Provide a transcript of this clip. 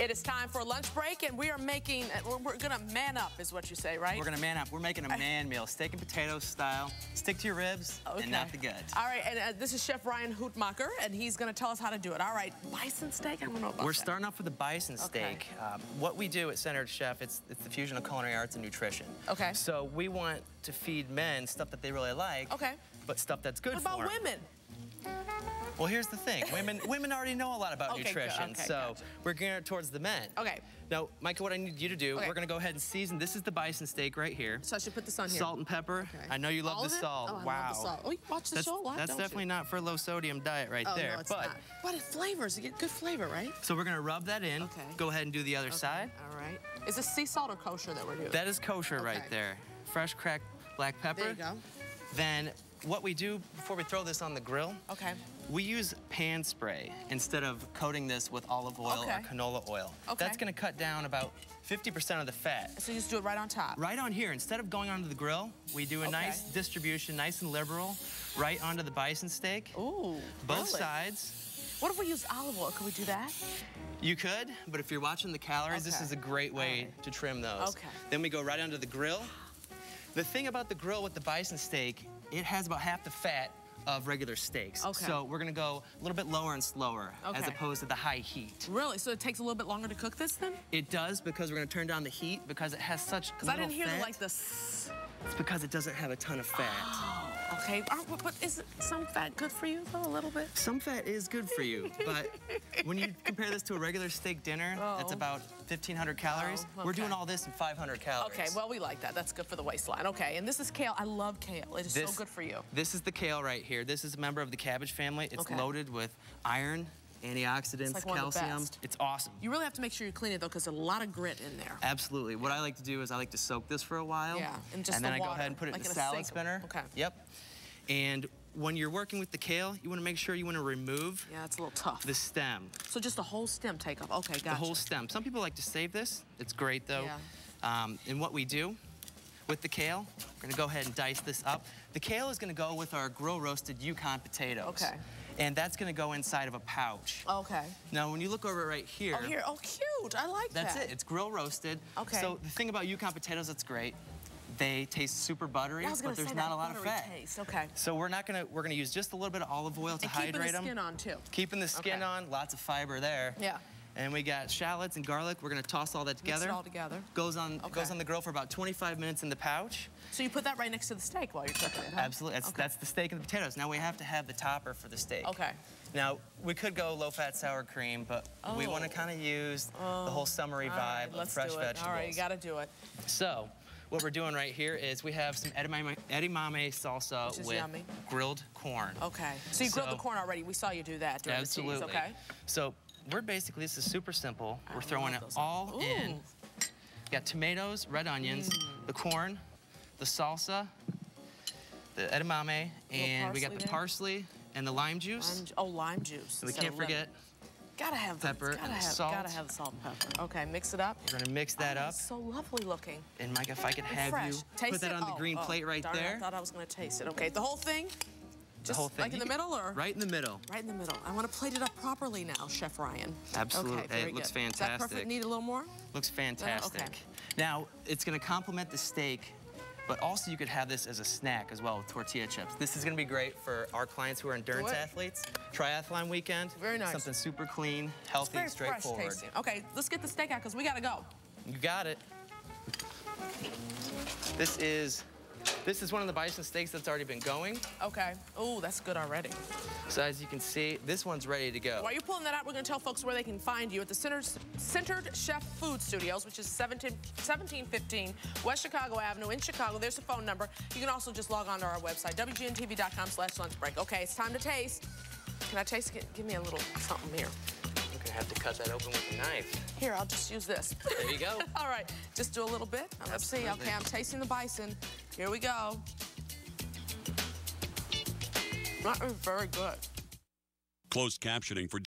It is time for a lunch break, and we are making, we're, we're gonna man up, is what you say, right? We're gonna man up. We're making a man meal, steak and potato style. Stick to your ribs okay. and not the guts. All right, and uh, this is Chef Ryan Hutmacher, and he's gonna tell us how to do it. All right, bison steak, I don't know about We're that. starting off with the bison Okay. steak. Um, what we do at Centered Chef, it's, it's the fusion of culinary arts and nutrition. Okay. So we want to feed men stuff that they really like. Okay. But stuff that's good What about for women? Well, here's the thing. Women women already know a lot about Okay, nutrition, Okay, so gotcha. we're gearing it towards the men. Okay. Now, Michael, what I need you to do, Okay. we're gonna go ahead and season. This is the bison steak right here. So I should put this on here. Salt and pepper. Okay. I know you love All the salt. Oh, I love the salt. Oh, you watch the that's, show a lot, That's don't you? definitely not for a low sodium diet right Oh, there. no, it's but not. But it flavors, you get good flavor, right? so we're gonna rub that in. Okay. Go ahead and do the other side. All right. Is this sea salt or kosher that we're doing? That is kosher right there. Fresh cracked black pepper. There you go. Then what we do before we throw this on the grill, Okay. We use pan spray instead of coating this with olive oil Okay. or canola oil. Okay. That's gonna cut down about 50% of the fat. So you just do it right on top. Right on here, instead of going onto the grill, we do a Okay. nice distribution, nice and liberal, right onto the bison steak. Ooh. Both really? sides. What if we use olive oil? Could we do that? You could, but if you're watching the calories, this is a great way right. to trim those. Okay. Then we go right onto the grill. The thing about the grill with the bison steak, it has about half the fat of regular steaks. Okay. So we're gonna go a little bit lower and slower as opposed to the high heat. Really? So it takes a little bit longer to cook this then? It does because we're gonna turn down the heat because it has such Because I little didn't hear fat. like the. It's because it doesn't have a ton of fat. Oh, okay. Are- But, but is some fat good for you though? A little bit. Some fat is good for you, but when you compare this to a regular steak dinner, oh. that's Oh. about 1,500 calories. Oh, We're doing all this in 500 calories. Okay, well, we like that. That's good for the waistline. Okay, and this is kale. I love kale. It is This- so good for you. This is the kale right here. This is a member of the cabbage family. It's Okay. loaded with iron, antioxidants, like of the calcium. It's awesome. You really have to make sure you clean it though, because there's a lot of grit in there. Absolutely. What I like to do is I like to soak this for a while. Yeah, and just then the I go ahead and put it like in a salad sink. spinner. Okay. Yep. And when you're working with the kale, you want to make sure you want to remove Yeah, it's a little tough. the stem, so just the whole stem take off. Okay, gotcha. the whole stem. Some people like to save this. It's great though. Yeah. Um, and what we do with the kale, we're gonna go ahead and dice this up. The kale is gonna go with our grill roasted Yukon potatoes. Okay. And that's gonna go inside of a pouch. Okay. Now, when you look over right here, Oh, here. Oh, cute. I like that's that. That's it. It's grill roasted. Okay. So the thing about Yukon potatoes that's great, they taste super buttery, Yeah, I was gonna but there's not a lot of fat. Taste. Okay. So we're not gonna, we're gonna use just a little bit of olive oil to And keeping hydrate the skin them. on too. Keeping the skin Okay. on, lots of fiber there. Yeah. And we got shallots and garlic. We're gonna toss all that Mix together. it all together. Goes on, Okay. goes on the grill for about 25 minutes in the pouch. So you put that right next to the steak while you're cooking it, huh? Absolutely. That's, Okay. that's the steak and the potatoes. Now we have to have the topper for the steak. Okay. Now, we could go low-fat sour cream, but we want to Oh. kind of use the oh. whole summery All vibe right, of let's fresh do it. vegetables. All right, you got to do it. So, what we're doing right here is we have some edamame, edamame salsa with yummy. grilled corn. Okay. So you grilled the corn already. We saw you do that during Absolutely. the cheese, okay? So, we're basically, this is super simple. We're throwing it all in. got tomatoes, red onions, Mm. the corn, the salsa, the edamame, and we got the there. parsley and the lime juice. Lime, oh, lime juice. And we can't forget, Gotta have pepper gotta and have, salt. Gotta have salt and pepper. Okay, mix it up. we're gonna mix that oh, up. So lovely looking. And Mike, if I could have fresh. you Taste put that it? on the Oh, green oh, plate right it, there. I thought I was gonna taste it. Okay, the whole thing. The Just whole thing. Like in You the middle, or Right in the middle. Right in the middle. I want to plate it up properly now, Chef Ryan. Absolutely. Okay, Hey, it very looks good. Is that perfect? Need a little more? Looks fantastic. okay. Now, it's gonna complement the steak, but also you could have this as a snack as well with tortilla chips. This is gonna be great for our clients who are endurance athletes. Triathlon weekend. Very nice. Something super clean, healthy, very and fresh straightforward. tasting. Okay, let's get the steak out because we gotta go. You got it. This is this is one of the bison steaks that's already been going. Okay. Oh, that's good already. So as you can see, this one's ready to go. While you're pulling that out, we're going to tell folks where they can find you at the Centered, Centered Chef Food Studios, which is 17, 1715 West Chicago Avenue in Chicago. There's a phone number. You can also just log on to our website, wgntv.com slash lunch break. Okay, it's time to taste. Can I taste? Give- Give me a little something here. You're gonna have to cut that open with a knife. Here, I'll just use this. There you go. All right, just do a little bit. Let's see. Okay, I'm tasting the bison. Here we go. That is very good. Closed captioning for